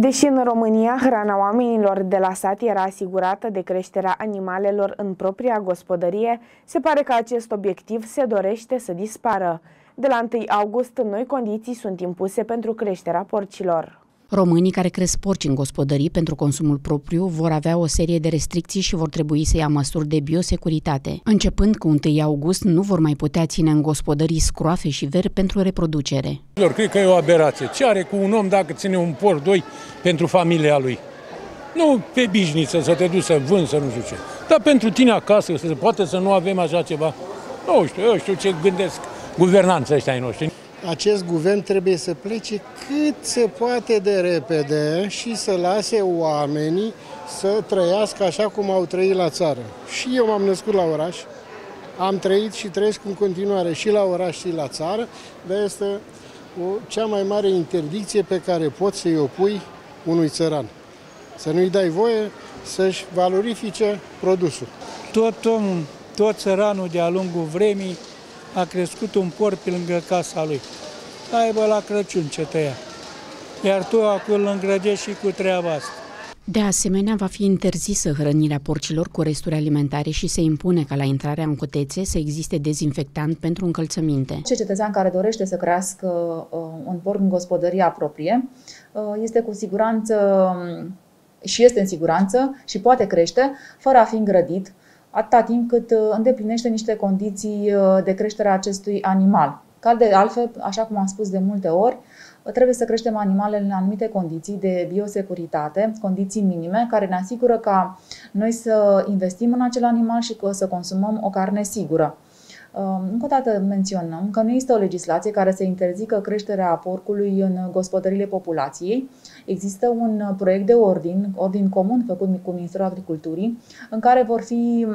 Deși în România hrana oamenilor de la sat era asigurată de creșterea animalelor în propria gospodărie, se pare că acest obiectiv se dorește să dispară. De la 1 august, noi condiții sunt impuse pentru creșterea porcilor. Românii care cresc porci în gospodării pentru consumul propriu vor avea o serie de restricții și vor trebui să ia măsuri de biosecuritate. Începând cu 1 august, nu vor mai putea ține în gospodării scroafe și veri pentru reproducere. Cred că e o aberație. Ce are cu un om dacă ține un porc, doi, pentru familia lui? Nu pe bișniță să te duci să vând, să nu știu ce. Dar pentru tine acasă, să se poate să nu avem așa ceva. Nu știu, eu știu ce gândesc guvernanța ăștia ai noștri acest guvern trebuie să plece cât se poate de repede și să lase oamenii să trăiască așa cum au trăit la țară. Și eu m-am născut la oraș, am trăit și trăiesc în continuare și la oraș și la țară, dar este o, cea mai mare interdicție pe care poți să-i opui unui țăran. Să nu-i dai voie să-și valorifice produsul. Tot omul, tot țăranul de-a lungul vremii a crescut un porc pe lângă casa lui. Aibă la Crăciun ce tăia. Iar tu acum îl îngrădești și cu treaba asta. De asemenea, va fi interzisă hrănirea porcilor cu resturi alimentare și se impune ca la intrarea în cutețe să existe dezinfectant pentru încălțăminte. Ce cetățean care dorește să crească uh, un porc în gospodăria proprie uh, este cu siguranță um, și este în siguranță și poate crește fără a fi îngrădit atâta timp cât uh, îndeplinește niște condiții uh, de creștere a acestui animal. Ca de altfel, așa cum am spus de multe ori, uh, trebuie să creștem animalele în anumite condiții de biosecuritate, condiții minime, care ne asigură ca noi să investim în acel animal și să consumăm o carne sigură. Um, încă o dată menționăm că nu există o legislație care să interzică creșterea porcului în gospodările populației. Există un proiect de ordin, ordin comun făcut cu Ministerul Agriculturii, în care vor fi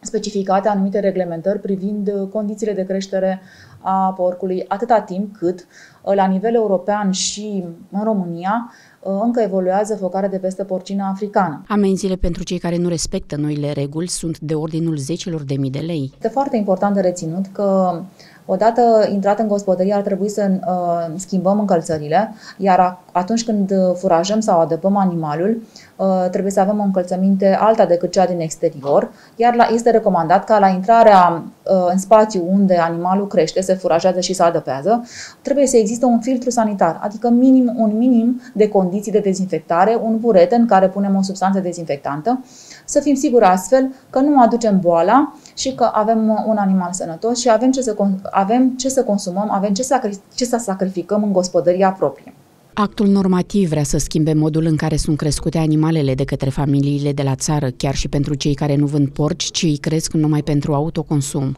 specificate anumite reglementări privind condițiile de creștere a porcului, atâta timp cât la nivel european și în România încă evoluează focarea de peste porcină africană. Amenziile pentru cei care nu respectă noile reguli sunt de ordinul zecilor de mii de lei. Este foarte important de reținut că Odată intrat în gospodărie ar trebui să uh, schimbăm încălțările, iar atunci când furajăm sau adăpăm animalul, uh, trebuie să avem o încălțăminte alta decât cea din exterior, iar la, este recomandat ca la intrarea uh, în spațiu unde animalul crește, se furajează și se adăpează, trebuie să existe un filtru sanitar, adică minim, un minim de condiții de dezinfectare, un burete în care punem o substanță dezinfectantă, să fim siguri astfel că nu aducem boala și că avem un animal sănătos și avem ce să, avem ce să consumăm, avem ce să, ce să sacrificăm în gospodăria proprie. Actul normativ vrea să schimbe modul în care sunt crescute animalele de către familiile de la țară, chiar și pentru cei care nu vând porci, ci îi cresc numai pentru autoconsum.